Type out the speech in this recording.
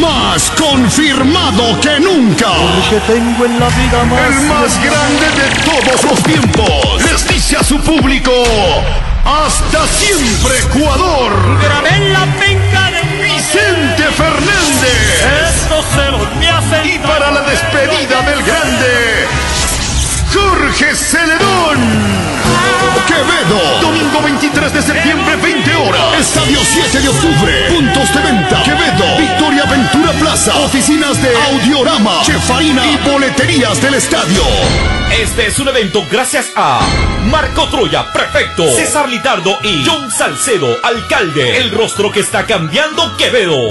más confirmado que nunca. Porque tengo en la vida más. El más grande de todos los tiempos. Les dice a su público, hasta siempre Ecuador. Grabé la penca de Vicente Fernández. Estos celos me hacen. Y para la despedida del grande, Jorge Celedón. Quevedo, domingo 23 de septiembre, 20 horas. Estadio 7 de octubre. Puntos de venta. Quevedo, Oficinas de Audiorama, Chefarina y boleterías del estadio. Este es un evento gracias a Marco Troya, prefecto, César Litardo y John Salcedo, alcalde. El rostro que está cambiando Quevedo.